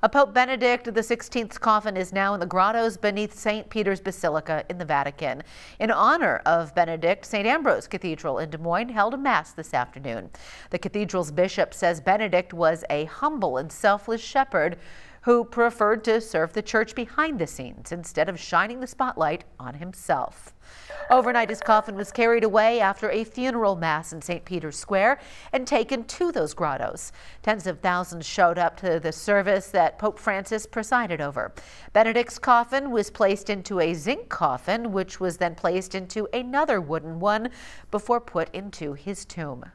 A Pope Benedict XVI's coffin is now in the grottos beneath St. Peter's Basilica in the Vatican. In honor of Benedict, St. Ambrose Cathedral in Des Moines held a mass this afternoon. The cathedral's bishop says Benedict was a humble and selfless shepherd who preferred to serve the church behind the scenes instead of shining the spotlight on himself. Overnight, his coffin was carried away after a funeral mass in St. Peter's Square and taken to those grottos. Tens of thousands showed up to the service that Pope Francis presided over. Benedict's coffin was placed into a zinc coffin, which was then placed into another wooden one before put into his tomb.